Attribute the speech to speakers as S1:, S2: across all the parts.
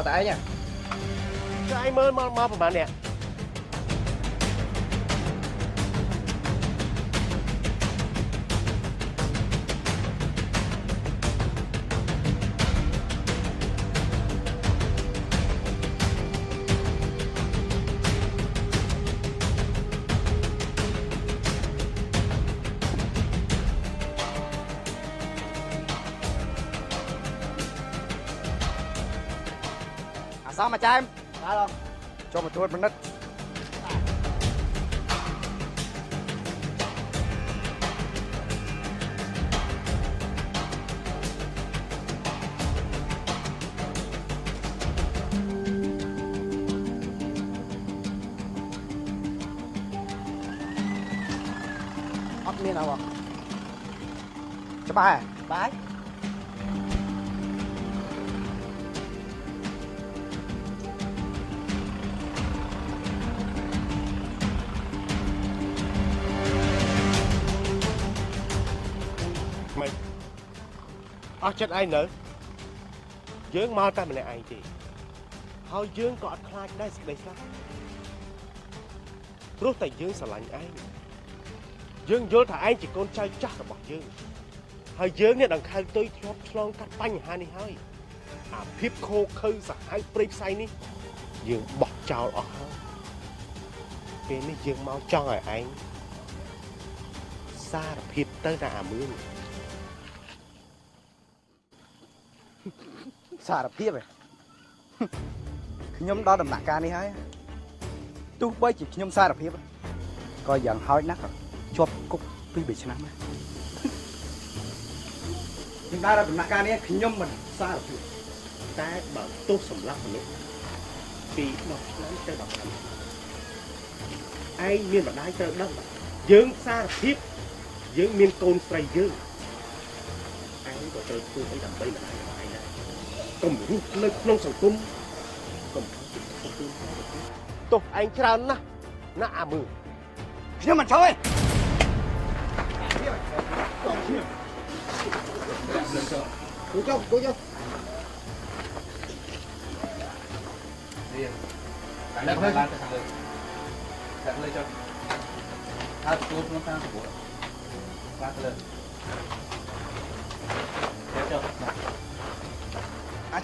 S1: មកតែឯង
S2: ចុះឯងមើ លមកមកប្រហែលអ្នក
S1: អាសំអាចារ្ចិត្ត
S2: ឯងនៅយើងមកតែម្នាក់ឯងទេហើយយើងក៏អត់ខ្លាចដែរសេចក្តីស្លាប់ព្រោះតែយើងស្រឡាញ់ឯងយើងយល់ថាឯងជាកូនចៅចាស់របស់យើងហើយយើងនេះដង្ខៅទុយធ្លាប់ឆ្លងកាត់បញ្ហានេះហើយអាភាពខូខើសាហាវព្រៃផ្សៃនេះយើងបោះចោលអស់ហើយពេលនេះយើងមកចង់ឲ្យឯងសារភាពទៅតែអាមឿន
S1: សារភាពឯងខ្ញុំដល់ដំណាក់កាលនេះហើយទោះបីជាខ្ញុំសារភាពក៏យ៉ាងហោចណាស់ក៏ជាប់គុកពី3ឆ្នាំដែរខ្ញុំដល់ដំណាក់កាលនេះខ្ញុំមិនសារភាព
S2: តែបើទោសសម្រាប់មនុស្សពី10ឆ្នាំទៅ10ឆ្នាំឯងមានម្ដាយត្រូវដឹងយើងសារភាពយើងមានកូនស្រីយើងឯងក៏ត្រូវធ្វើអីដើម្បីម្ដាយរបស់ឯងដែរ កុំរស់នៅក្នុងសង្គមកុំឲ្យចិត្តសង្គមទោះឯងច្រើនណាស់ណាស់អាមើ
S1: ខ្ញុំមិនជួយ
S2: គូចុះគូចុះ
S3: លើកឡើងទៅខាងលើខាងលើចុះហើយទទួលក្នុងខាងស្រួលខ្លាទៅលើចុះ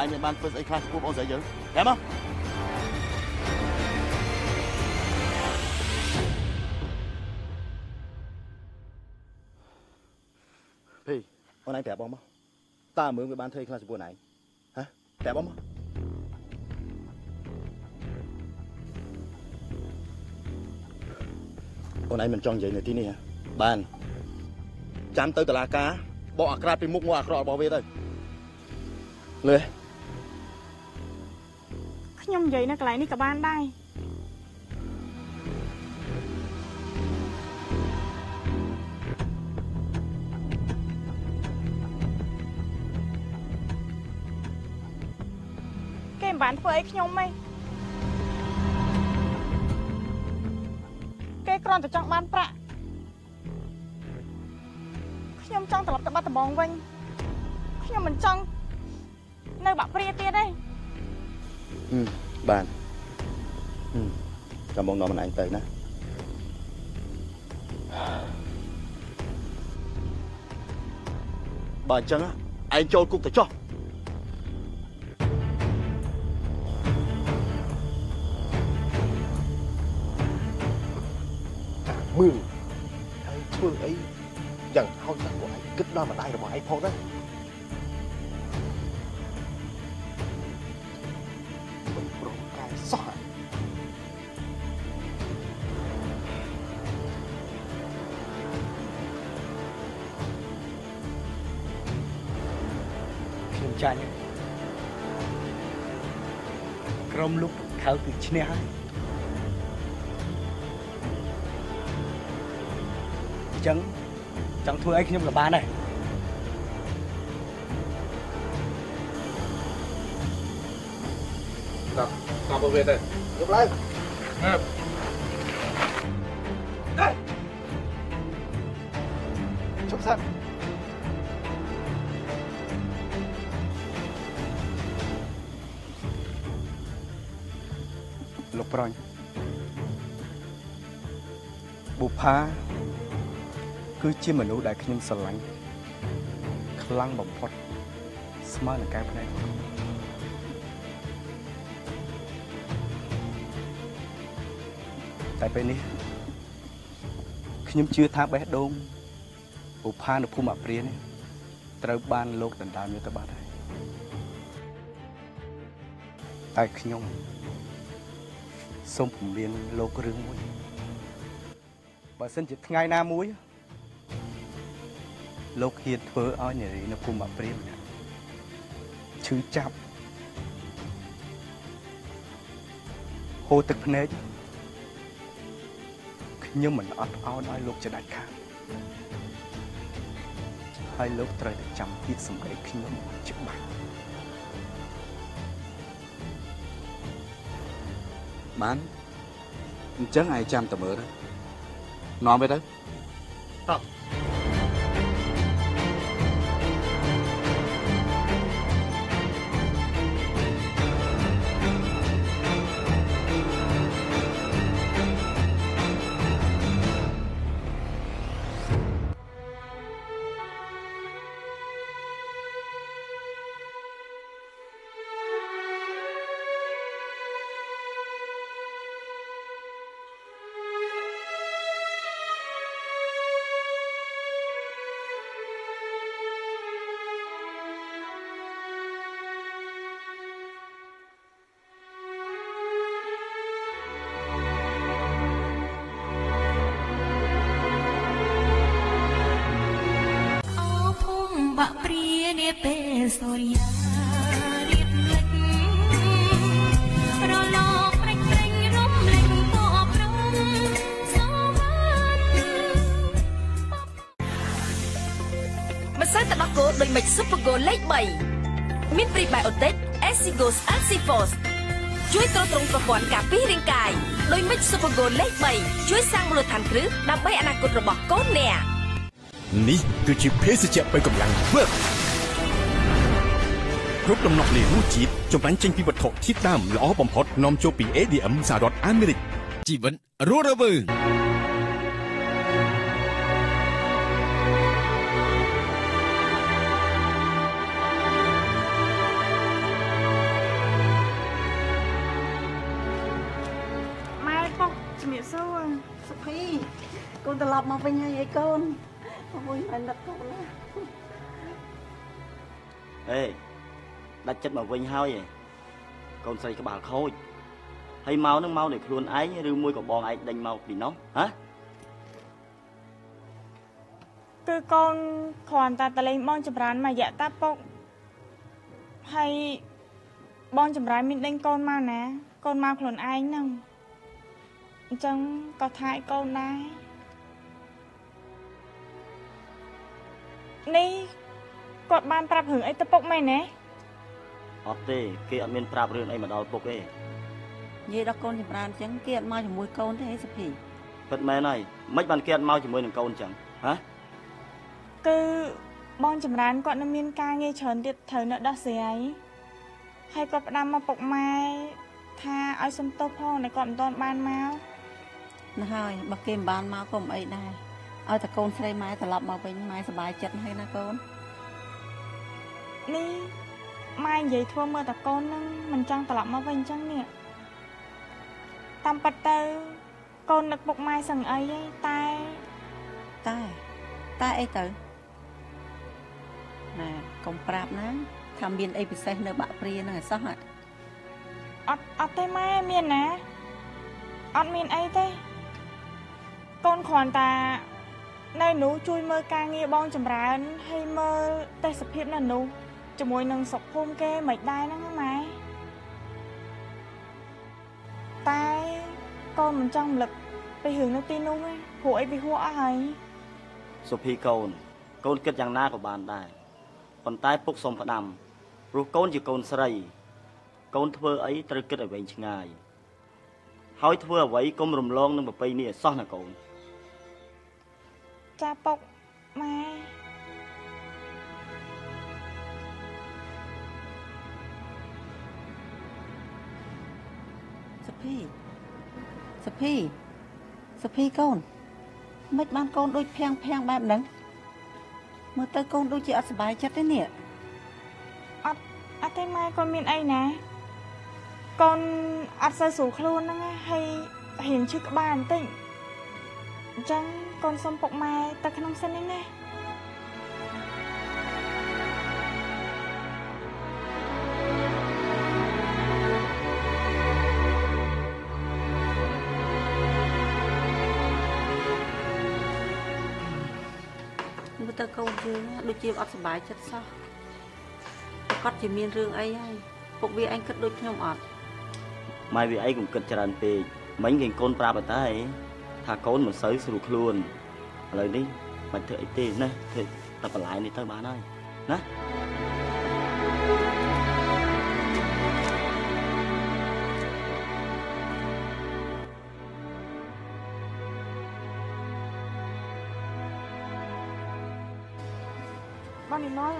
S1: តែមា
S4: នបានធ្វើស្អីខ្លះចំពោះបងស្រីយើងចាំមកភីអូនឯងប្រាប់បងមកតើអាមឿមវាបានធ្វើអីខ្លះចំពោះអូនឯងហ៎ប្រាប់បងមកអូនឯងមិនចង់និយាយនៅទីនេះហ៎បានចាំទៅតុលាការបកអាក្រាតពីមុខមកអាក្រក់របស់វាទៅលើ
S5: ខ្ញុំនិយាយនៅកន្លែងនេះក៏បានដែរគេមិនបានធ្វើអីខ្ញុំទេគេគ្រាន់តែចង់បានប្រាក់ខ្ញុំចង់ត្រឡប់ទៅបាត់ដំបងវិញខ្ញុំមិនចង់នៅបាក់ព្រាទៀតទេ
S4: អឺបាទអឺចាំបងនាំម្នាក់ទៅណាបើអញ្ចឹងឯងចូលគុកទៅចុះ
S2: មើលឯងធ្វើអីយ៉ាងហោចណាស់ក៏ឯងគិតដល់ម្ដាយរបស់ឯងផងដែរ
S1: ខ្ញុំចាញ់ហើយក្រុមលោកខៅគឺឈ្នះហើយអញ្ចឹងចង់ធ្វើឲ្យខ្ញុំក៏បានដែរ
S6: តបវាទៅ
S2: យប់ឡើង
S1: ជប់សិន ប្រញបុផាគឺជាមនុស្សដែលខ្ញុំស្រឡាញ់ខ្លាំងបំផុត ស្មើនឹងកែវភ្នែកតែពេលនេះខ្ញុំជឿថាបេះដូងបុប្ផានៅភូមិអព្រានេះត្រូវបានលោកដណ្ដើមយកទៅបាត់ហើយតែខ្ញុំ សូមពំរៀនលោករឿងមួយបើសិនជាថ្ងៃណាមួយ លោកហ៊ានធ្វើឲ្យនារីនៅភូមិអព្រាម្នាក់ឈឺចាប់ហូរទឹកភ្នែកខ្ញុំមិនអត់ឱនឲ្យលោកចដាច់ខាតហើយលោកត្រូវតែចាំពាក្យសម្ដីខ្ញុំច្បាស់
S6: បានអញ្ចឹងឯងចាំតែមើលទៅនាំវាទៅ
S7: អូ
S8: ទិក Esigos Alsifos ជួយទ្រទ្រង់ប្រព័ន្ធការពាររាងកាយដោយមិន Super Go លេខ3ជួយសាងមូលដ្ឋានគ្រឹះដើម្បីអនាគតរបស់កូនអ្នក
S9: នេះគឺជាភេសជ្ជៈពេញកម្លាំងវើកគ្រប់ដំណក់លារសជាតិចម្រាញ់ចេញពីវត្ថុធាតុដើមល្អបំផុតនាំចូលពី ADM សហរដ្ឋអាមេរិកជីវិតរស់រវើង
S10: ភីកូនត្រឡប់មកវិញហើយអីកូនអូយមិនដឹកកូនណា
S11: អេដាច់ចិត្តមកវិញហើយឯងកូនស្រីក្បាលខូចហើយមកនឹងមកដោយខ្លួនឯងឬមួយក៏បងឯងដេញមកពីនោះហ៎
S5: គឺកូនគ្រាន់តែតលេងបងចម្រើនមួយរយៈតាពុកហើយបងចម្រើនមានដេញកូនមកណា កូនមកខ្លួនឯងហ្នឹង អញ្ចឹងក៏ថាឲ្យកូនដែរនេះគាត់បានប្រាប់រឿងអីទៅពុកមែនទេ
S11: អត់ទេគេអត់មានប្រាប់រឿងអីមកដល់ពុកទេ
S10: និយាយដល់កូនចម្រើនអញ្ចឹងគេអត់មកជាមួយកូនទេសុភី
S11: ពិតមែនហើយមិនបានគេអត់មកជាមួយនឹងកូនអញ្ចឹងហ៎
S5: គឺបងចម្រើនគាត់នៅមានការងារច្រើនទៀតត្រូវនៅដោះស្រាយហើយគាត់ផ្ដាំមកពុកម៉ែថាឲ្យសុំទោសផងតែគាត់មិនទាន់បានមក
S10: ណាហើយបើគេមិនបានមកក៏មិនអីដែរឲ្យតែកូនស្រីម៉ែត្រឡប់មកវិញម៉ែសប្បាយចិត្តហើយណាកូន
S5: នេះម៉ែនិយាយធ្វើមើលតកូនហ្នឹងមិនចង់ត្រឡប់មកវិញអញ្ចឹងនេះតាមពិតទៅ កូននឹកពុកម៉ែសឹងអីហីតែ
S10: តែតែអីទៅណែកុំប្រាប់ណាថាមានអីពិសេសនៅបាក់ព្រាហ្នឹងឯសោះហ่ะ
S5: អត់អត់ទេម៉ែមានណាអត់មានអីទេ កូនគ្រាន់តែនៅនោះជួយមើលការងារបងចម្រើនហើយមើលទេសភាពនៅនោះជាមួយនឹងសុខភូមិគេមិនដែរហ្នឹងណាម៉ែតែកូនមិនចង់រំលឹកពីរឿងនៅទីនោះទេព្រោះអីវាហួសអស់ហើយ
S11: សុភីកូនកូនគិតយ៉ាងណាក៏បានដែរប៉ុន្តែពុកសុំផ្ដាំព្រោះកូនជាកូនស្រី កូនធ្វើអីត្រូវគិតឲ្យវែងឆ្ងាយហើយធ្វើអ្វីកុំរំលងនឹងប្រពៃនេះឲ្យសោះណាកូន
S5: ចាពុកម៉ែ
S10: សុភីសុភីសុភីកូនមិនបានកូនដូចភាំងភាំងបែបហ្នឹងមើលទៅកូនដូចជាអត់សុបាយចិត្តទេនេះ
S5: អត់អត់ទេម៉ែកូនមានអីណាកូនអត់សូវស្រួលខ្លួនហ្នឹងណាហើយរៀងឈឺក្បាលបន្តិច អញ្ចឹងកូនសុំពុកម៉ែទៅក្នុងសិននេះណា
S10: មើលទៅកូនយើងដូចជាអត់សុបាយចិត្តសោះប្រកាសជាមានរឿងអីហើយពុកវាឯងគិតដូចខ្ញុំអត់
S11: ម៉ែវាអីកុំគិតច្រើនពេកមិញគេកូនប្រាប់ឲ្យតែ ថាកូនមិនសូវស្រួលខ្លួនឥឡូវនេះមិនធ្វើអីទេណាធ្វើតែបន្លាយនេះទៅបានហើយណា
S5: បងនិមល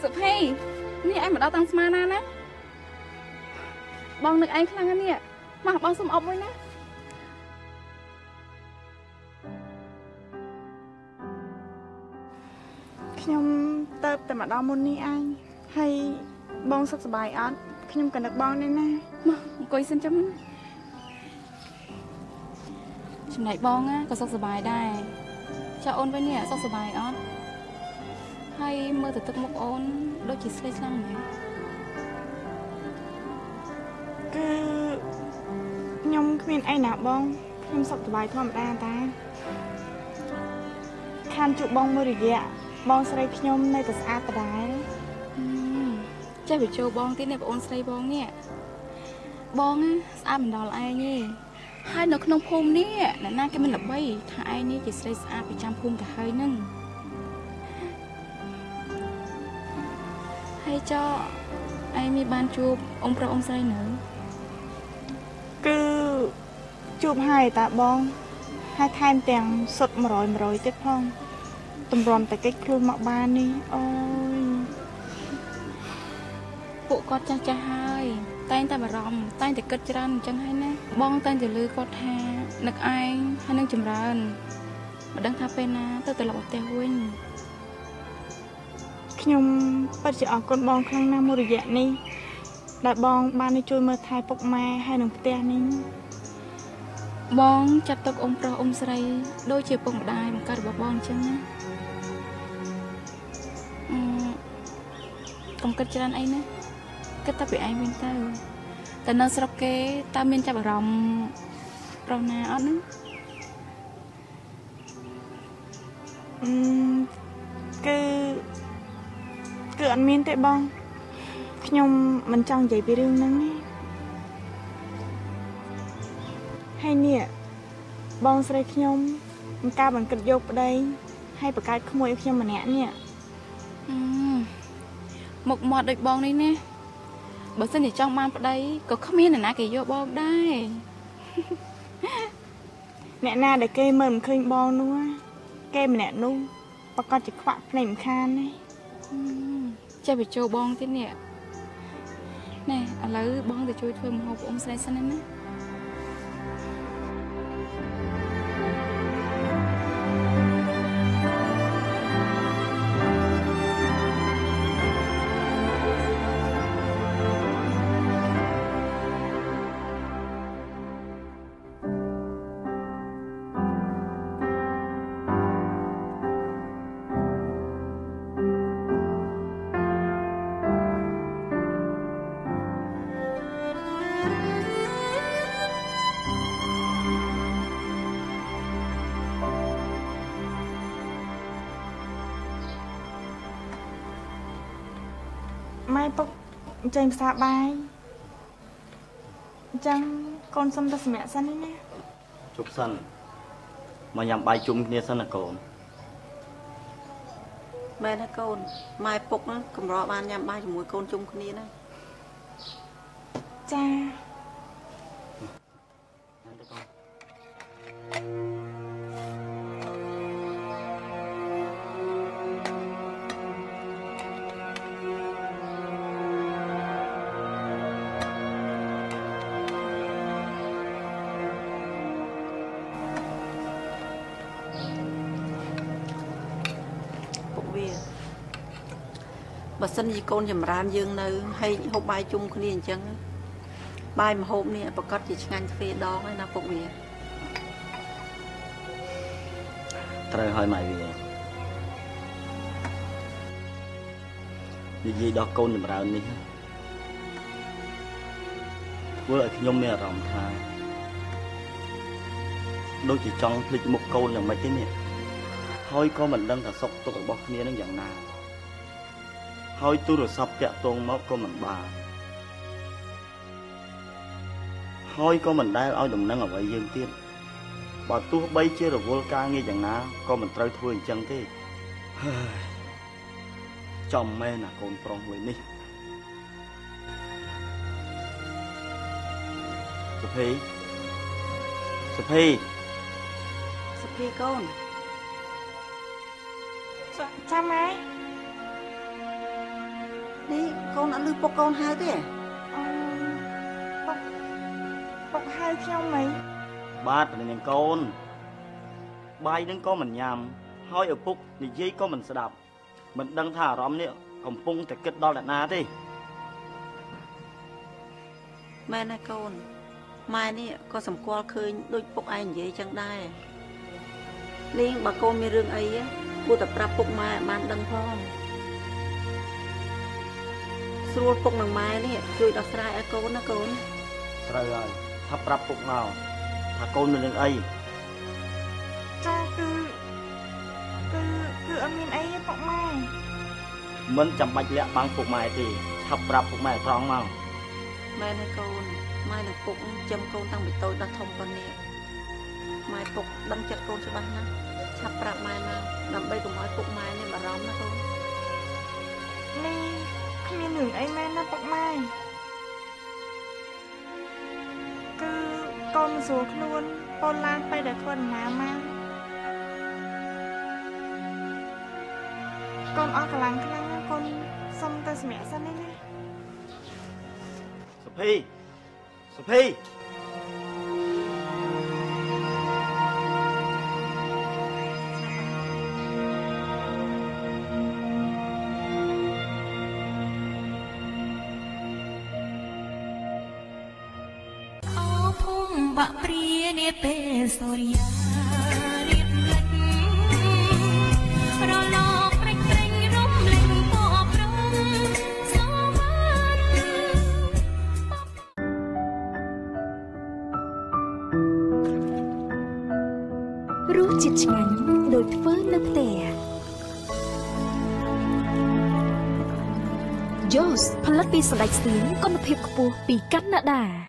S12: សុភីនេះឯងមកដល់តាំងស្មានណាណាបងនឹកឯងខ្លាំងណាស់នេះមកបងសុំអប់មួយណា
S5: ខ្ញុំទៅតែម្ដងមុននេះអញហើយបងសុខសប្បាយអត់ខ្ញុំក៏នឹកបងដែរណា
S12: មកអង្គុយសិនចាំណាចំណែកបងណាក៏សុខសប្បាយដែរចាអូនវិញនេះសុខសប្បាយអត់ហើយមើលទៅទឹកមុខអូនដូចជាស្លេកខ្លាំងមែន
S5: គឺខ្ញុំគ្មានអីណាបងខ្ញុំសុខសប្បាយធម្មតាតាខានជួបបងមួយរយៈ បងស្រីខ្ញុំនៅតែស្អាតដដែល
S12: ចេះបញ្ចូលបងទៀតនេះបងអូនស្រីបងនេះបងណាស្អាតមិនដល់ឯងទេហើយនៅក្នុងភូមិនេះអ្នកណាគេមិនល្បីថាឯងនេះជាស្រីស្អាតប្រចាំភូមិទៅហើយហ្នឹងហើយចុះឯងមានបានជួបអ៊ំប្រុសអ៊ំស្រីនៅ
S5: គឺជួបហើយតាបងហើយថែមទាំងសុទ្ធ100 100ទៀតផង តម្រាំតែកិច្ចខ្លួនមកបាននេះអូយ
S12: ពួកគាត់ចាស់ចាស់ហើយ តែងតែបារម្ភតែងតែគិតច្រើនអញ្ចឹងហើយណាបងតែងតែលឺគាត់ថានឹកឯងហើយនឹងចម្រើនមិនដឹងថាពេលណាទៅត្រឡប់មកផ្ទះវិញ
S5: ខ្ញុំពិតជាអរគុណបងខ្លាំងណាស់មួយរយៈនេះដែលបងបានទៅជួយមើលថែពុកម៉ែហើយនឹងផ្ទះនេះ
S12: បងចាត់ទុកអ៊ំប្រុសអ៊ំស្រី ដូចជាពុកម្ដាយបង្កើតរបស់បងអញ្ចឹងណា កុំគិតច្រើនអីណាគិតតែពីឯងវិញទៅតែនៅស្រុកគេតើមានចាប់អារម្មណ៍ប្រុសណាអត់ណា
S5: អឺគឺគឺអត់មានទេបងខ្ញុំមិនចង់និយាយពីរឿងហ្នឹងទេហើយនេះបងស្រីខ្ញុំមិនការបង្កិតយកប្តីហើយបង្កើតក្មួយឲ្យខ្ញុំម្នាក់នេះ
S12: អឺ មុខមាត់ដូចបងនេះណាបើសិនជាចង់បានប្តីក៏គ្មានអ្នកណាគេយកបងដែរ
S5: អ្នកណាដែលគេមើលមិនឃើញបងនោះណាគេម្នាក់នោះប្រកាសជាខ្វាក់ភ្នែកមិនខានទេ
S12: អឺចេះបញ្ចូលបងទៀតនេះណែឥឡូវបងទៅជួយធ្វើម្ហូបអ៊ំស្រីសិនណា
S5: អញ្ចឹងផ្សារបាយអញ្ចឹងកូនសុំទៅសម្រាប់សិននេះណា
S11: ជប់សិនមកញ៉ាំបាយជុំគ្នាសិនណាកូន
S10: មែនហើយកូនម៉ែពុកហ្នឹងកម្របានញ៉ាំបាយជាមួយកូនជុំគ្នាណា
S5: ចា
S10: សិនជាកូនចម្រើនយើងនៅហើយហូបបាយជុំគ្នាអញ្ចឹងបាយម្ហូបនេះប្រកាសជាឆ្ងាញ់ទ្វេដងហើយណាពុកវា
S11: ត្រូវហើយម៉ែវានិយាយដល់កូនចម្រើននេះធ្វើឲ្យខ្ញុំមានអារម្មណ៍ថាដូចជាចង់ភ្លេចមុខកូនយ៉ាងម៉េចទេនេះហើយក៏មិនដឹងថាសុខទុក្ខរបស់គ្នានឹងយ៉ាងណា ហើយទូរស័ព្ទតាក់ទងមកក៏មិនបានហើយក៏មិនដែលឲ្យដំណឹងអ្វីយើងទៀតបើទោះបីជារវល់ការងារយ៉ាងណាក៏មិនត្រូវធ្វើអញ្ចឹងទេហើយចំមែនណាកូនប្រុសមួយនេះសុភីសុភី
S10: សុភីកូន
S5: ចាចាំម៉ែ
S10: នេះកូនអត់លឺពុកកូនហៅទេ
S5: អឺពុកពុកហៅខ្ញុំហ្មង
S11: បាទព្រះនាងកូន បាយនឹងក៏មិនញ៉ាំ ហើយឪពុកនិយាយក៏មិនស្ដាប់ មិនដឹងថាអារម្មណ៍នេះកំពុងតែគិតដល់អ្នកណាទេ
S10: មែនហើយកូនម៉ែនេះក៏សម្គាល់ឃើញដូចពុកឯងនិយាយចឹងដែរលៀងបើកូនមានរឿងអីគួរតែប្រាប់ពុកម៉ែឲ្យបានដឹងផង ស្រួលពុកនឹងម៉ែនេះជួយដោះស្រាយឲ្យកូនណាកូន
S11: ត្រូវហើយថាប្រាប់ពុកមកថាកូនមានរឿងអី
S5: ចាគឺគឺគឺអត់មានអីទេពុកម៉ែ
S11: មិនចាំបាច់លាក់បាំងពុកម៉ែទេឆាប់ប្រាប់ពុកម៉ែត្រង់មក
S10: មែនហើយកូនម៉ែនឹងពុកចាំកូនតាំងពីតូចដល់ធំប៉ុណ្នេះម៉ែពុកដឹងចិត្តកូនច្បាស់ណាស់ឆាប់ប្រាប់ម៉ែមកដើម្បីកុំឲ្យពុកម៉ែនេះបារម្ភណាកូន
S5: នេះ គ្មានរឿងអីមែនណាពុកម៉ែគឺកូនមិនស្រួលខ្លួនប៉ុនឡានពេលដែលធ្វើដំណើរមកកូនអស់កម្លាំងខ្លាំងណាស់កូនសុំទៅសម្រាប់សិននេះណា
S11: សុភីសុភី
S7: ព្រានាពេលសូរិយារៀបលិចរលកព្រិចព្រិញរំលេងពណ៌ព្រំសូវ៉ាន
S13: រសជាតិឆ្ងាញ់ដូចធ្វើនៅផ្ទះ Joss ផលិតពីសណ្តែកសៀងគុណភាពខ្ពស់ពីកាណាដា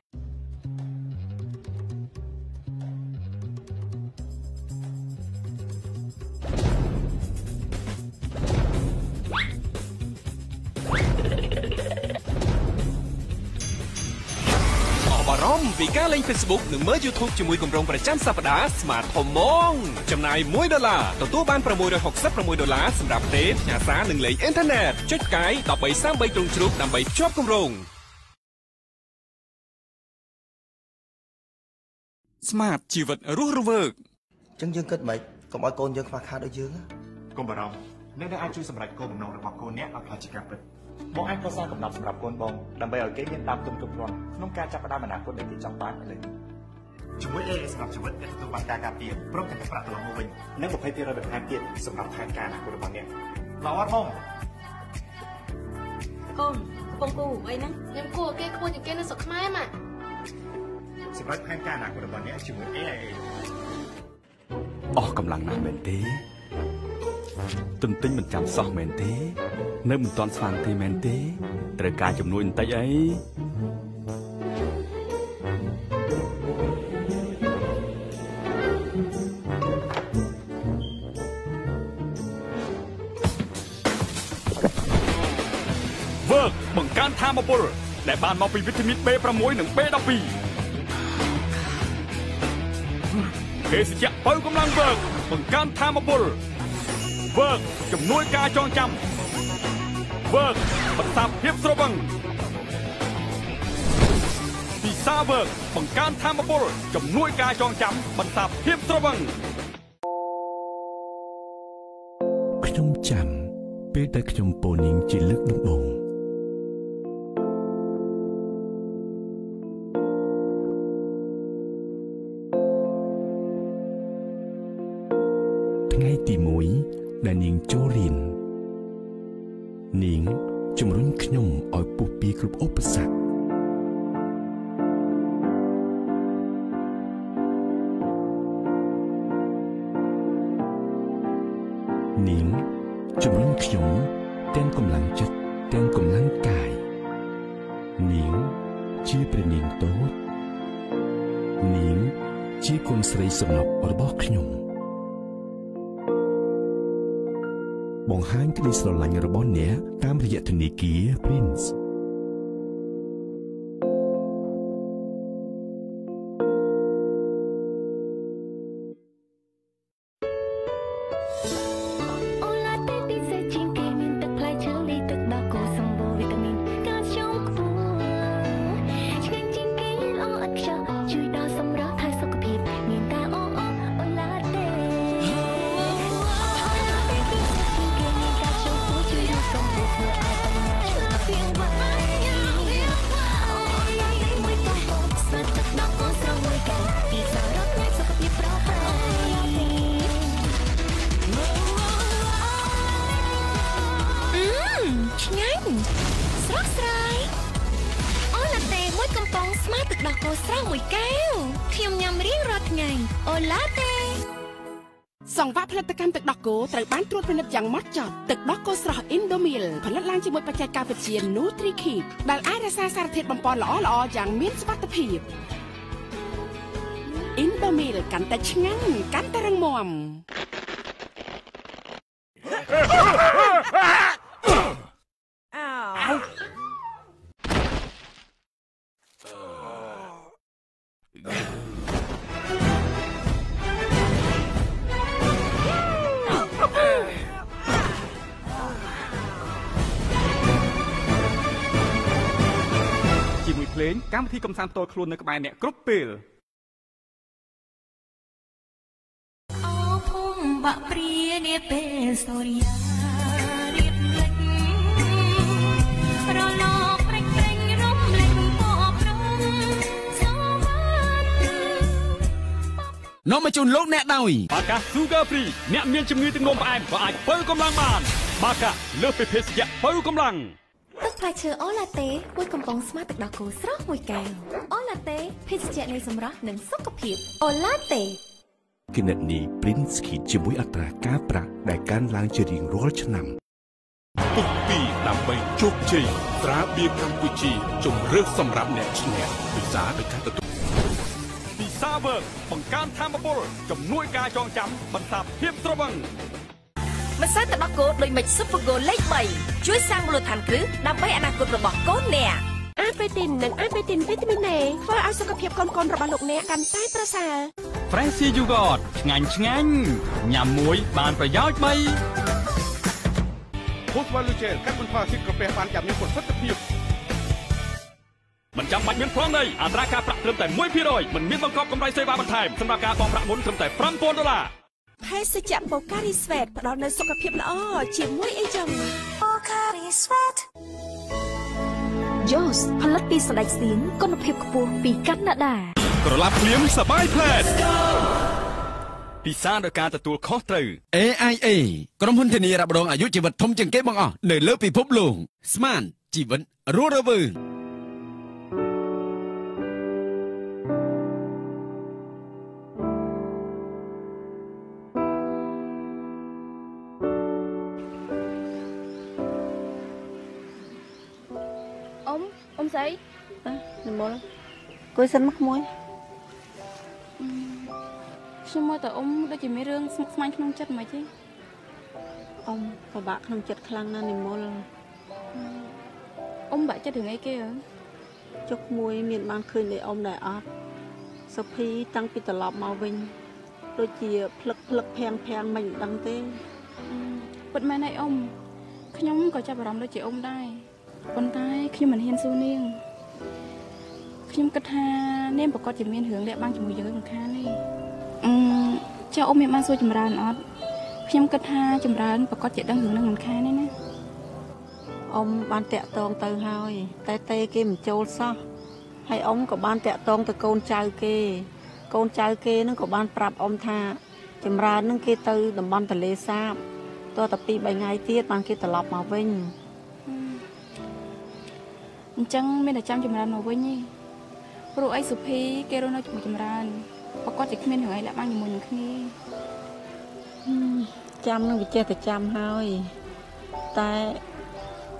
S9: អបអរំពីការលេង Facebook និងមើល YouTube ជាមួយគម្រោងប្រចាំសប្តាហ៍ Smart ធំម៉ងចំណាយ1ដុល្លារទទួលបាន666ដុល្លារសម្រាប់ទេពផ្ញើសារនិងលេងអ៊ីនធឺណិតចុចផ្កាយ1333ទ្រង់ជ្រូកដើម្បីជាប់គម្រោង Smart ជីវិតរស់រវើក
S14: អញ្ចឹងយើងគិតមិនកុំឲ្យកូនយើងខ្វះខាតដូចយើងណា
S15: កុំបារម្ភអ្នកដែលអាចជួយសម្រេចគោលបំណងរបស់កូនអ្នកឲ្យក្លាយជាការពិត បងអាចកសាងកំណត់សម្រាប់កូនបងដើម្បីឲ្យគេមានដើមទុនគ្រប់គ្រាន់ក្នុងការចាប់ផ្ដើមអនាគតដែលគេចង់បានឥឡូវនេះជាមួយ AS សម្រាប់ជីវិតអ្នកទទួលបានការការពារព្រមទាំងប្រាក់ត្រឡប់មកវិញនិង20%បន្ថែមទៀតសម្រាប់ផែនការអនាគតរបស់អ្នកល្អអត់បង
S10: កូនកំពុងគូអីហ្នឹង
S12: ខ្ញុំគួរគេខ្ពស់ជាងគេនៅស្រុកខ្មែរម៉ាក់
S15: សម្រាប់ផែនការអនាគតរបស់អ្នកជាមួយ AIA
S16: អស់កម្លាំងណាស់មែនទេ ទន្ទិញមិនចាំសោះមែនទេ នៅមិនទាន់ស្វាងទេមែនទេ ត្រូវការជំនួយបន្តិចអីវើកបង្កើនធម៌ពលដែលបានមកពីវីតាមីន B6 និង B12 ភេសជ្ជៈបើកម្លាំងវើកបង្កើនធម៌ពល វើកជំនួយការចងចាំវើកបន្សាបភាពស្រវឹងពិសាវើកបង្កើនធម៌ពលជំនួយការចងចាំបន្សាបភាពស្រវឹង
S17: ខ្ញុំចាំពេលដែលខ្ញុំពោលនាងជាលើកដំ
S7: បូងថ្ងៃ
S18: គោត្រូវបានត្រួតពិនិត្យយ៉ាងហ្មត់ចត់ទឹកដោះគោស្រស់ Indomil ផលិតឡើងជាមួយបច្ចេកវិទ្យា NutriKeep ដែលអាចរក្សាសារធាតុបំពន់ល្អៗយ៉ាងមានសុវត្ថិភាព Indomil កាន់តែឆ្ងាញ់កាន់តែរឹងមាំ
S16: កម្មវិធីកំសាន្តផ្ទាល់ខ្លួននៅក្បែរអ្នកគ្រប់ពេល
S7: អូភូមិបាក់ព្រានាពេលស្ទូរីយ៉ារៀបលិចរលកព្រិចព្រិញរំលេចពណ៌ព្រំសវណ្ណ
S19: នាំមកជូនលោកអ្នកដោយ
S16: បាកា Sugar Free អ្នកមានជំងឺទឹកនោមផ្អែមក៏អាចបើកម្លាំងបាន បាកាលើសពីភេសជ្ជៈបើកម្លាំង
S20: ទឹកផ្លែឈើអូឡាតេមួយកំប៉ុងស្មើទឹកដោះគោស្រស់មួយកែវអូឡាតេភេសជ្ជៈនៃសម្រស់និងសុខភាពអូឡាតេ
S17: គណនី Prince គីជាមួយអត្រាការប្រាក់ដែលកើនឡើងជារៀងរាល់ឆ្នាំ
S21: ពុកពីដើម្បីជោគជ័យត្រាបៀរកម្ពុជាជំរឿសសម្រាប់អ្នកឈ្នះពិសាដោយការទទួល
S16: ពិសាវើកបង្កើនធម៌ពលជំនួយការចងចាំបន្សាបភាពស្រវឹង
S8: ម្សៅទឹកដោះគោដូចមិច Super Go លេខ3ជួយសាងមូលដ្ឋានគ្រឹះដើម្បីអនាគតរបស់កូនអ្នក
S18: អាប៉េទីននិងអាប៉េទីនវីតាមីន A ធ្វើឲ្យសុខភាពកូនៗរបស់លោកអ្នកកាន់តែប្រសើរ
S16: Fancy Yogurt ឆ្ងាញ់ឆ្ងាញ់ញ៉ាំមួយបានប្រយោជន៍3
S2: Phosphalucel កាត់បន្ថយជាតិក្រពះបានយ៉ាងមានប្រសិទ្ធភាព
S16: មិនចាំបាច់មានប្លង់ដីអត្រាការប្រាក់ត្រឹមតែ1%មិនមានបង្កប់កម្រៃសេវាបន្ថែមសម្រាប់ការបង់ប្រាក់មុនត្រឹមតែ5000ដុល្លារ
S18: ភេសជ្ជៈបូការីស្វេតផ្ដល់នូវសុខភាពល្អជាមួយអីចឹង
S7: Pocari Sweat
S13: Joss ផលិតពីសណ្តែកសៀងគុណភាពខ្ពស់ពីកាណាដា
S16: ក្រឡាប់ភ្លៀងសបាយផ្លែតពិសាដោយការទទួលខុសត្រូវ
S19: AIA ក្រុមហ៊ុនធានារ៉ាប់រងអាយុជីវិតធំជាងគេបង្អស់នៅលើពិភពលោកស្មានជីវិតរស់រវើង
S12: ម
S10: លគួយសិនមកមួយ
S12: ខ្ញុំមើលតើអ៊ំដូចជាមានរឿងស្មុគស្មាញក្នុងចិត្តមិនទេ
S10: អ៊ំពិបាកក្នុងចិត្តខ្លាំងណាស់និមល
S12: អ៊ំបាក់ចិត្តរឿងអីគេអើ
S10: ជុកមួយមានបានឃើញនៃអ៊ំដែរអត់សុភីតាំងពីត្រឡប់មកវិញដូចជាផ្លឹកផ្លឹកភាំងភាំងមិនដឹងទេ
S12: ពិតមែនហើយអ៊ំខ្ញុំក៏ចាប់អារម្មណ៍ដូចជាអ៊ំដែរប៉ុន្តែខ្ញុំមិនហ៊ានសួរនាង ខ្ញុំគិតថានាងប្រកាសជាមានរឿងលាក់បាំងជាមួយយើងមិនខានទេអឺចៅអ៊ំមានបានសួរចម្រើនអត់ខ្ញុំគិតថាចម្រើនប្រកាសជាដឹងរឿងនឹងមិនខានទេណា
S10: អ៊ំបានតាក់តងទៅហើយ តែទេគេមិនចូលសោះហើយអ៊ំក៏បានតាក់តងទៅកូនចៅគេ កូនចៅគេនឹងក៏បានប្រាប់អ៊ំថា ចម្រើននឹងគេទៅតំបន់ទន្លេសាបតើតែពី3ថ្ងៃទៀតបានគេត្រឡប់មកវិញ
S12: អញ្ចឹងមានតែចាំចម្រើនមកវិញទេ ព្រោះអីសុភីគេរស់នៅជាមួយចម្រើនប្រកាសជាគ្មានរឿងអីលាក់បាំងជាមួយនឹងគ្នា
S10: ចាំនឹងវាចេះតែចាំហើយតែ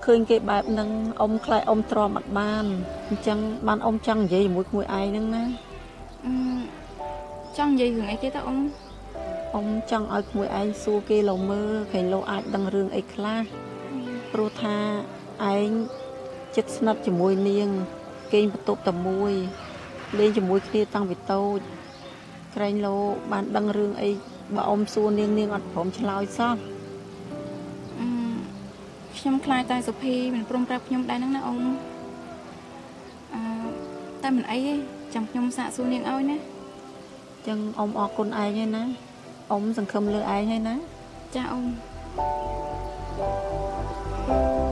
S10: ឃើញគេបែបហ្នឹងអ៊ំខ្លាចអ៊ំទ្រាំអត់បានអញ្ចឹងបានអ៊ំចង់និយាយជាមួយក្មួយឯងហ្នឹងណា
S12: អឺចង់និយាយរឿងអីគេតើអ៊ំ
S10: អ៊ំចង់ឲ្យក្មួយឯងសួរគេលោកមើលឃើញលោកអាចដឹងរឿងអីខ្លះព្រោះថាឯងចិត្តស្និទ្ធជាមួយនាងគេងបន្ទប់តែមួយ លេងជាមួយគ្នាតាំងពីតូចក្រែងលោកបានដឹងរឿងអីបើអ៊ំសួរនាងនាងអត់ព្រមឆ្លើយសោះ
S12: អឺខ្ញុំខ្លាចតែសុភីមិនព្រមប្រាប់ខ្ញុំដែរហ្នឹងណាអ៊ំអឺតែមិនអីទេចាំខ្ញុំសាកសួរនាងឲ្យណា
S10: ចឹងអ៊ំអរគុណឯងហើយណាអ៊ំសង្ឃឹមលើឯងហើយណា
S12: ចាអ៊ំ
S10: បង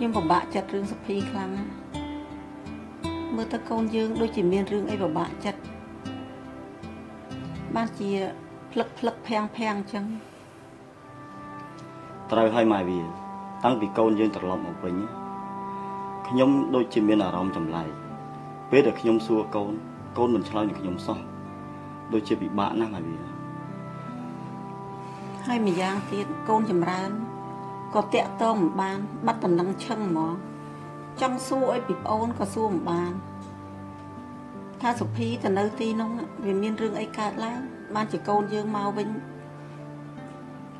S10: ខ្ញុំពិបាកចិត្តរឿងសុភីខ្លាំងណាស់មើលទៅកូនយើងដូចជាមានរឿងអីពិបាកចិត្តបានជាផ្លឹកផ្លឹកភាំងភាំងអញ្ចឹង
S11: ត្រូវហើយម៉ែវា តាំងពីកូនយើងត្រឡប់មកវិញខ្ញុំដូចជាមានអារម្មណ៍ចម្លែកពេលដែលខ្ញុំសួរកូនកូនមិនឆ្លើយនឹងខ្ញុំសោះដូចជាពិបាកណាស់ម៉ែវា
S10: ហើយម្យ៉ាងទៀតកូនចម្រើន ក៏តាក់តងមិនបាន បាត់តំណឹងឈឹងហ្មងចង់សួរអីពីប្អូនក៏សួរមិនបានថាសុភីទៅនៅទីនោះវាមានរឿងអីកើតឡើងបានជាកូនយើងមកវិញ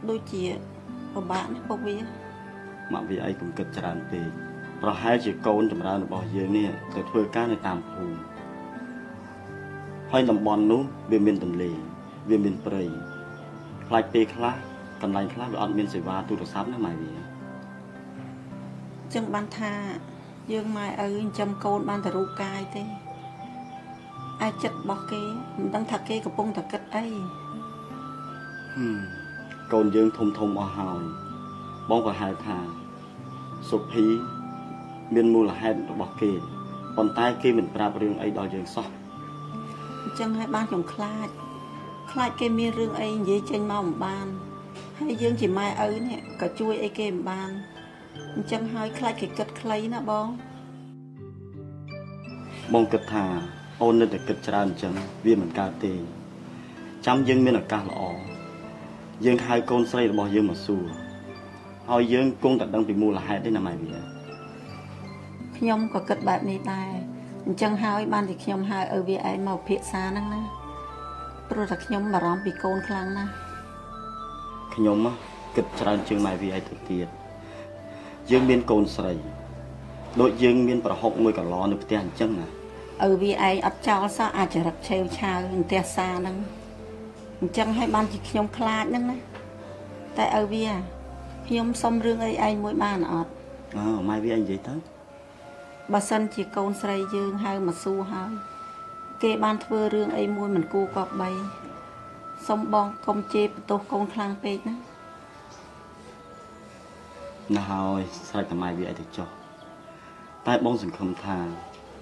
S10: ដូចជាពិបាកណាស់ពុកវា
S11: ម៉ាក់វាអីកុំគិតច្រើនពេកប្រហែលជាកូនចម្រើនរបស់យើងនេះទៅធ្វើការនៅតាមភូមិហើយតំបន់នោះវាមានទន្លេវាមានព្រៃខ្លាចពេលខ្លះ កន្លែងខ្លះវាអត់មានសេវាទូរស័ព្ទណាម៉ែវា
S10: ចឹងបានថាយើងម៉ែឪចិញ្ចឹមកូនបានតែរូបកាយទេអាចចិត្តរបស់គេមិនដឹងថាគេកំពុងតែគិតអី
S11: ហឹមកូនយើងធំធំអស់ហើយបងក៏ហៅថាសុភីមានមូលហេតុរបស់គេប៉ុន្តែគេមិនប្រាប់រឿងអីដល់យើងសោះ
S10: អញ្ចឹងហើយបានខ្ញុំខ្លាច ខ្លាចគេមានរឿងអីនិយាយចេញមកមិនបាន ហើយយើងជាម៉ែឪនេះក៏ជួយអីគេមិនបានអញ្ចឹងហើយខ្លាចគេគិតខ្លីណាបង
S11: បងគិតថាអូននៅតែគិតច្រើនអញ្ចឹងវាមិនកើតទេចាំយើងមានឱកាសល្អយើងហៅកូនស្រីរបស់យើងមកសួរហើយយើងគង់តែដឹងពីមូលហេតុទេណាម៉ែវា
S10: ខ្ញុំក៏គិតបែបនេះដែរអញ្ចឹងហើយបានជាខ្ញុំហៅឪវាឯងមកពិភាក្សាហ្នឹងណាព្រោះតែខ្ញុំបារម្ភពីកូនខ្លាំងណាស់
S11: ខ្ញុំហ៎គិតច្រើនជាងម៉ែវាឲ្យទៅទៀតយើងមានកូនស្រីដូចយើងមានប្រហុកមួយកន្លនៅផ្ទះអញ្ចឹងណា
S10: ឪវាឯងអត់ចោលសោះអាចរិតឆេវឆាវនឹងផ្ទះសាហ្នឹងអញ្ចឹងហើយបានជាខ្ញុំខ្លាចហ្នឹងណាតែឪវាខ្ញុំសុំរឿងអីឯងមួយបានអត់
S11: អើម៉ែវានិយាយទៅ
S10: បើសិនជាកូនស្រីយើងហៅមកសួរហើយគេបានធ្វើរឿងអីមួយមិនគួរគប្បី សុំបងកុំជេរបន្ទោសកូនខ្លាំងពេកណា
S11: ណាស់ហើយស្រេចតែម៉ែវាឲ្យទៅចុះតែបងសង្ឃឹមថា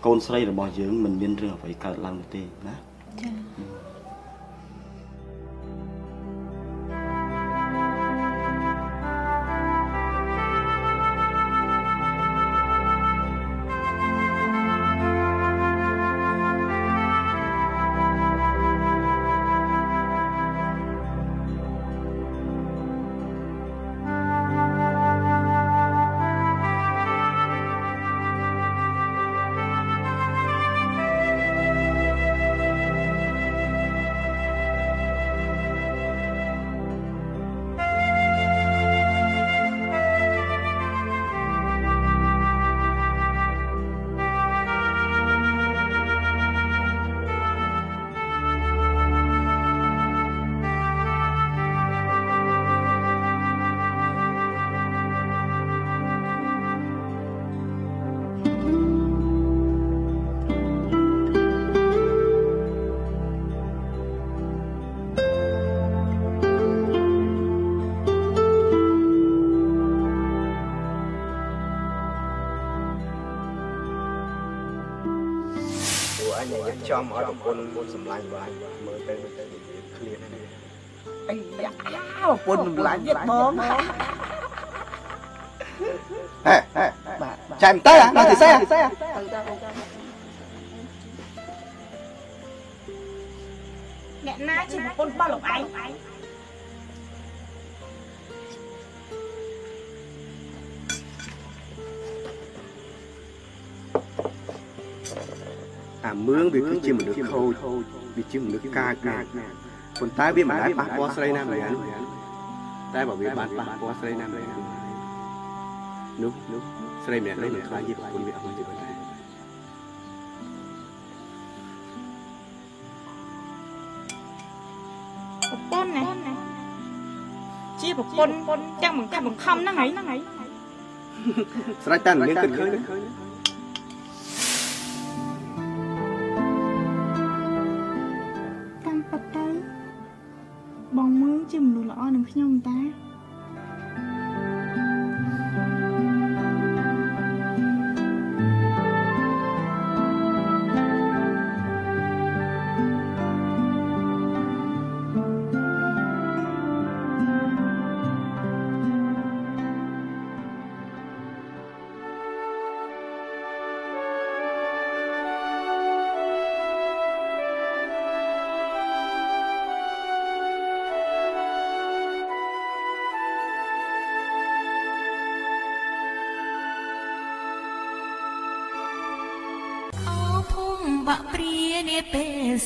S11: កូនស្រីរបស់យើងមិនមានរឿងអ្វីកើតឡើងនោះទេណា
S10: ចា
S1: ចំឲ្យប្រពន្ធសម្លាញ់បងមើលទៅទៅឃ្លានណាស់អីយ៉ាប្រពន្ធសម្លាញ់ទៀតបងហេហេចាំទៅអាដល់ទីសេះ
S5: អ្អា
S1: មឿងវាគឺជាមនុស្សខូចវាជាមនុស្សកាចណាស់ប៉ុន្តែវាមិនដែលប៉ះពាល់ស្រីណាម្នាក់តែបើវាបានប៉ះពាល់ស្រីណាម្នាក់នោះនោះស្រីម្នាក់នោះនឹងខ្លាចជាប្រពន្ធវាអស់ជីវិតដែរ
S5: ប្រពន្ធណាជាប្រពន្ធទាំងបង្ខំបង្ខំហ្នឹងហើយហ្នឹងហើយ
S1: ស្រេចតែនាងគិតឃើញ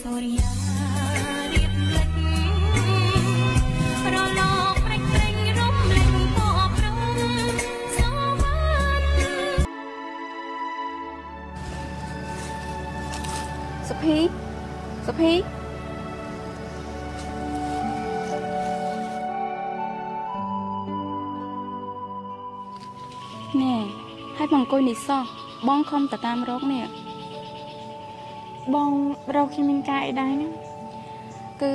S5: សូ
S7: រិយារៀបលិចរលកព្រិចព្រិញរំលេងពណ៌ព្រំសវណ្ណ
S12: សុភីសុភីណែហើយបងអង្គុយនេះសោះបងខំទៅតាមរកនេះ
S5: បងរកខ្ញុំមានការអីដែរណា
S12: គឺ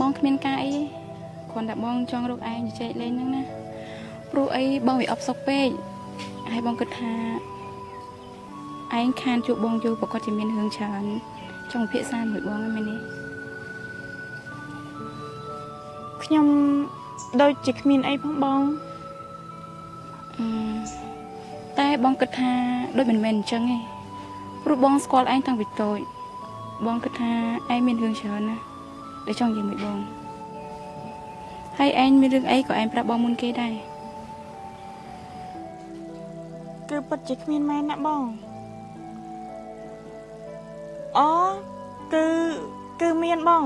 S12: បងគ្មានការអីទេគ្រាន់តែបងចង់រកឯងជជែកលេងហ្នឹងណាព្រោះអីបងវាអបសុកពេកហើយបងគិតថាឯងខានជួបបងយូរប្រកាសជាមានរឿងច្រើនចង់ពិភាក្សាមួយបងហ្នឹងមែនទេ
S5: ខ្ញុំដូចជាគ្មានអីផងបង
S12: អឺតែបងគិតថាដូចមិនមែនអញ្ចឹងទេ ព្រោះបងស្គាល់ឯងតាំងពីតូចបងគិតថាឯងមានរឿងច្រើនណាស់ដែលចង់និយាយមួយបងហើយឯងមានរឿងអីក៏ឯងប្រាប់បងមុនគេដែរ
S5: គឺពិតជាគ្មានមែនណាបងអូគឺគឺមានបង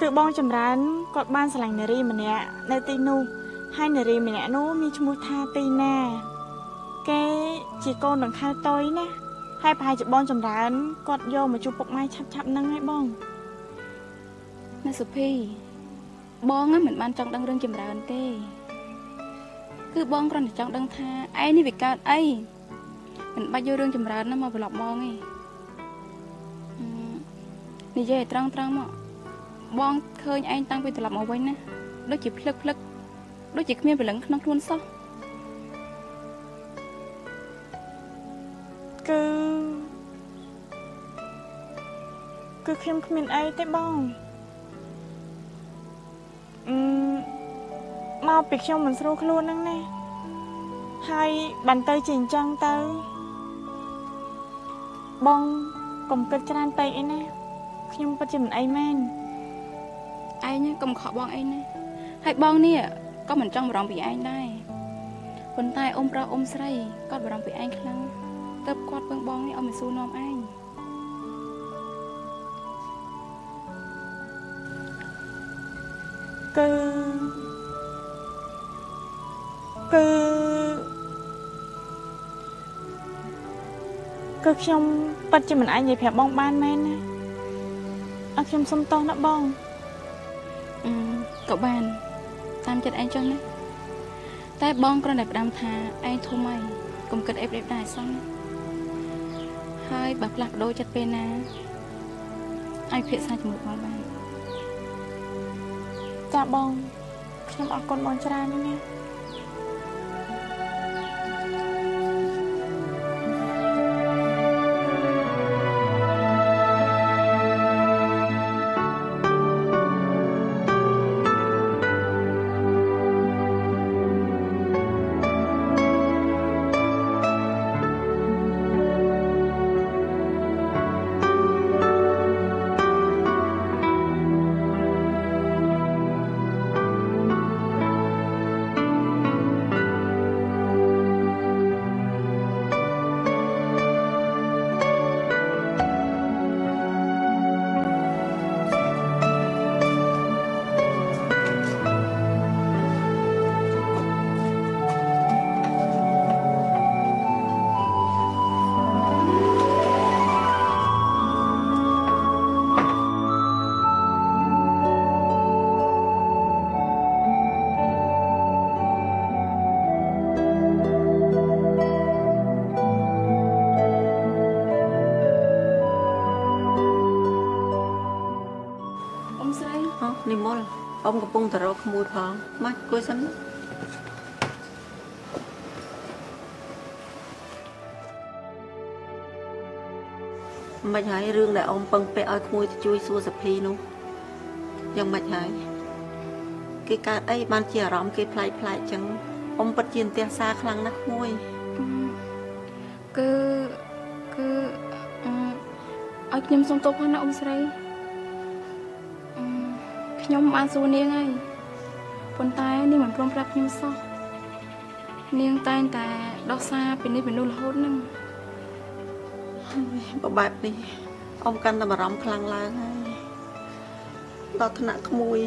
S5: គឺបងចម្រើនគាត់បានស្រឡាញ់នារីម្នាក់នៅទីនោះហើយនារីម្នាក់នោះមានឈ្មោះថាទីណា គេជាកូនដង្ខៅតុយណាហើយប្រហែលជាបងចម្រើនគាត់យកមកជួបពុកម៉ែឆាប់ឆាប់ៗហ្នឹងហើយបង
S12: ណាសុភីបងហ្នឹងមិនបានចង់ដឹងរឿងចម្រើនទេ គឺបងគ្រាន់តែចង់ដឹងថាឯងនេះវាកើតអីមិនបាច់យករឿងចម្រើនហ្នឹងមកប្រឡប់បងទេអឺនិយាយឲ្យត្រង់ត្រង់មកបងឃើញឯងតាំងពីត្រឡប់មកវិញណាដូចជាភ្លឹកភ្លឹកដូចជាគ្មានព្រលឹងក្នុងខ្លួនសោះ
S5: គឺគឺខ្ញុំគ្មានអីទេបងអឺមកពីខ្ញុំមិនស្រួលខ្លួនហ្នឹងណាហើយបានទៅជាអញ្ចឹងទៅ បងកុំគិតច្រើនពេកអីណាខ្ញុំពិតជាមិនអីមែន
S12: ឯងកុំខកបងអីណាហើយបងនេះក៏មិនចង់បារម្ភពីឯងដែរប៉ុន្តែអ៊ំប្រុសអ៊ំស្រីគាត់បារម្ភពីឯងខ្លាំង ទៅគាត់ពឹងបងនេះឲ្យមកសួរនាំឯង
S5: គឺគឺគឺខ្ញុំពិតជាមិនអាចនិយាយប្រាប់បងបានមែនណាអត់ខ្ញុំសុំទោសណាបង
S12: អឺក៏បានតាមចិត្តឯងចុះណាតែបងគ្រាន់តែផ្ដាំថាឯងធំហើយកុំគិតអេបអេបដែរសោះណា ហើយបើផ្លាស់ប្ដូរចិត្តពេលណាអាចភាសាជាមួយបងបាន
S5: ចាបងខ្ញុំអរគុណបងច្រើនណាស់
S12: អ៊ំ
S10: កំពុងតែរកក្មួយផងមកគួយសិនណាមិនហើយរឿងដែលអ៊ំពឹងពាក់ឲ្យក្មួយទៅជួយសួរសភីនោះយ៉ាងម៉េចហើយគេកើតអីបានជាអារម្មណ៍គេប្លែកប្លែកចឹងអ៊ំពិតជាអន្ទះសារខ្លាំងណាស់ក្មួយ
S22: គឺគឺអឺឲ្យខ្ញុំសុំទោសផងណាអ៊ំស្រីអឺ ខ្ញុំបានសួរនាងហើយប៉ុន្តែនាងមិនព្រមប្រាប់ខ្ញុំសោះនាងតែងតែដោះសារពីនេះពីនោះរហូតហ្នឹង
S10: បើបែបនេះអ៊ំកាន់តែបារម្ភខ្លាំងឡើងហើយដល់ថ្នាក់ក្មួយ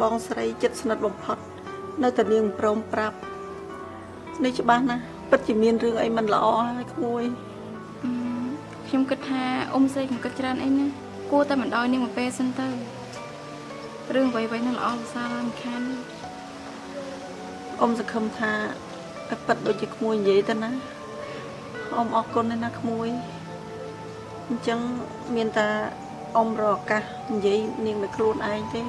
S10: បងស្រីចិត្តស្និទ្ធបំផុត នៅតែនាងមិនព្រមប្រាប់នេះច្បាស់ណាស់ពិតជាមានរឿងអីមិនល្អហើយក្មួយ
S22: អឺខ្ញុំគិតថាអ៊ំស្រីកុំគិតច្រើនអីណាគួរតែមិនដោយនាងមកពេលសិនទៅ រឿងអ្វីៗនឹងល្អប្រសើរឡើងមិនខានទេ
S10: អ៊ំសង្ឃឹមថាឲ្យពិតដូចជាក្មួយនិយាយទៅណាអ៊ំអរគុណណាស់ក្មួយអញ្ចឹងមានតែអ៊ំរកឱកាសនិយាយនាងនៅខ្លួនឯងទេ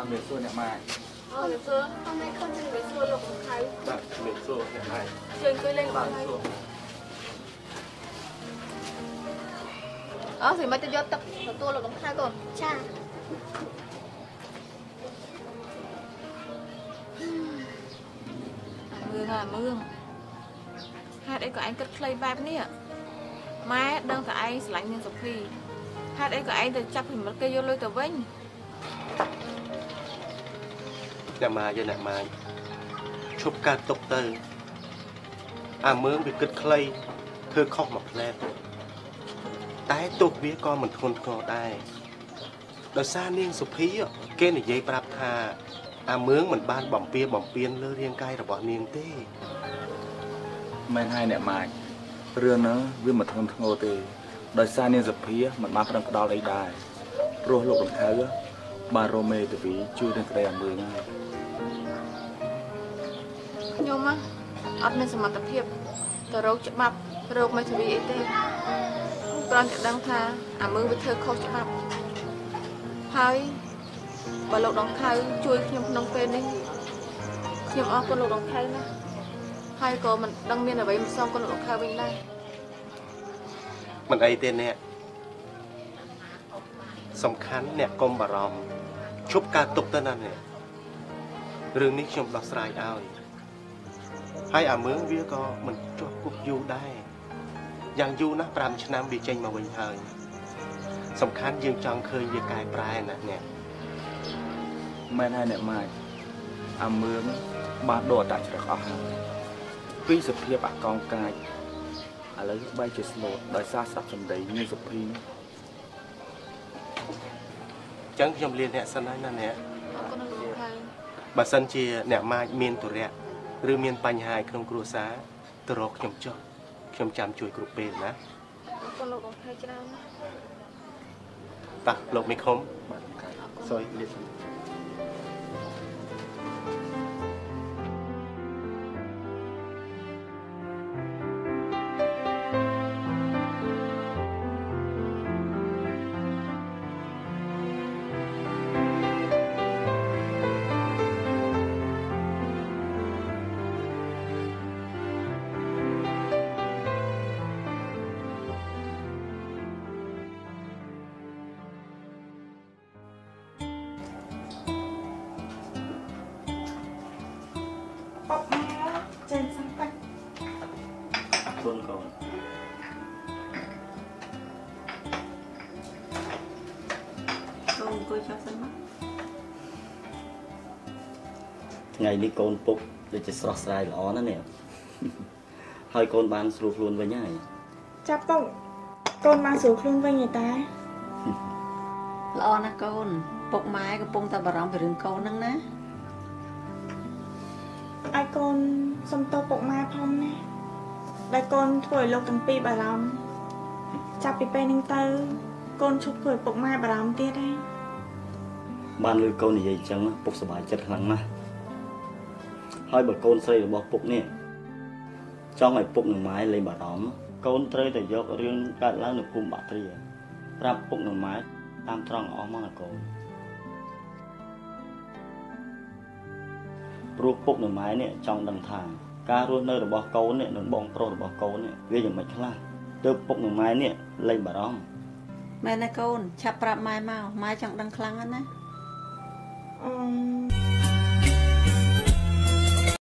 S6: បាទមានសួរអ្នកម៉ាយ
S22: អូលោកសួរអត់មិនខំជិះទៅសួរលោកសំខៅ
S6: បាទមានសួរអ្នកម៉ាយ
S22: ជើងអង្គុយលេងបងហើយអស់សិមិនទៅយកទឹកទទួលលោកសំខៅកូនចាមឿងអាមឿងហេតុអីក៏ឯងគិតខ្លីបែបនេះម៉ែដឹងតែឯងស្រឡាញ់នាងសុភីហេតុអីក៏ឯងទៅចាប់ពីមិត្តគេយកលុយទៅវិញ
S2: អ្នកម៉ាយអ្នកម៉ាយឈប់កើតទុកទៅអាមើងវាគិតខ្លីធ្វើខុសមួយផ្លែតតែទោះវាក៏មិនធ្ងន់ធ្ងរដែរដោយសារនាងសុភីគេនិយាយប្រាប់ថាអាមើងមិនបានបំពៀបំពៀនលើរាងកាយរបស់នាងទេ
S6: មែនហើយអ្នកម៉ាយរឿងហ្នឹងវាមិនធ្ងន់ធ្ងរទេដោយសារនាងសភាមិនបានប្រឹងផ្ដាល់អីដែរព្រោះលោករំខៅបានរមេទវីជួយនឹងក្តីអាមើងហើយ
S22: ខ្ញុំណាអត់មានសមត្ថភាពទៅរកច្បាប់រកមេធាវីអីទេគ្រាន់តែដឹងថាអាមើងវាធ្វើខុសច្បាប់ហើយបើលោកដងខៅជួយខ្ញុំក្នុងពេលនេះខ្ញុំអរគុណលោកដងខៅណាស់ហើយក៏មិនដឹងមានអ្វីមិនសងគុណលោកដងខៅវិញដែរ
S2: មិនអីទេអ្នកសំខាន់អ្នកកុំបារម្ភឈប់កើតទុកទៅណាអ្នករឿងនេះខ្ញុំដោះស្រាយឲ្យ ហើយអាមើងវាក៏មិនជាប់គុកយូរដែរយ៉ាងយូរណាស់5ឆ្នាំវាចេញមកវិញហើយសំខាន់យើងចង់ឃើញវាកែប្រែណាអ្នក
S6: មែនហើយអ្នកម៉ាយអាមើងបានដកអត្តចរិតអស់ហើយពីសភាពអកងកាចឥឡូវបែរជាស្លូតដោយសារស្ដាប់សម្ដីនាងសុភី
S2: ចឹងខ្ញុំលាអ្នកសិនហើយណាអ្នក
S22: អរគុណលោកខៅ
S2: បើសិនជាអ្នកម៉ាចមានទុរៈ ឬមានបញ្ហាក្នុងគ្រួសារទៅរកខ្ញុំចុះខ្ញុំចាំជួយគ្រប់ពេលណា
S22: អរគុណលោកដងខៅច្រើនណាស់
S2: តោះលោកមីខុំសុយលាសិន
S11: ថ្ងៃនេះកូនពុកដូចជាស្រស់ស្រាយល្អណាស់នេះហើយកូនបានស្រួលខ្លួនវិញហើយ
S5: ចាប់ពុកកូនបានស្រួលខ្លួនវិញឯតា
S10: ល្អណាស់កូនពុកម៉ែកំពុងតែបារម្ភពីរឿងកូនហ្នឹងណា
S5: ឲ្យកូនសុំទោសពុកម៉ែផងណាដែលកូនធ្វើឲ្យលោកទាំងពីរបារម្ភចាប់ពីពេលហ្នឹងទៅកូនឈប់ធ្វើឲ្យពុកម៉ែបារម្ភទៀតហើយ
S11: បានលើកូននិយាយអញ្ចឹងពុកសប្បាយចិត្តខ្លាំងណាស់ ហើយបើកូនស្រីរបស់ពុកនេះចង់ឲ្យពុកនិងម៉ែលេងបារម្ភកូនត្រូវតែយករឿងកើតឡើងនៅភូមិបាក់ត្រាប្រាប់ពុកនិងម៉ែតាមត្រង់អស់មកណាកូនព្រោះពុកនិងម៉ែនេះចង់ដឹងថាការរស់នៅរបស់កូននេះនិងបងប្រុសរបស់កូននេះវាយ៉ាងម៉េចខ្លះទើបពុកនិងម៉ែនេះលេងបារម្ភ
S10: មែនណាកូនឆាប់ប្រាប់ម៉ែមកម៉ែចង់ដឹងខ្លាំងណាស់ណា
S5: អឺ